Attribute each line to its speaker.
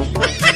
Speaker 1: Oh.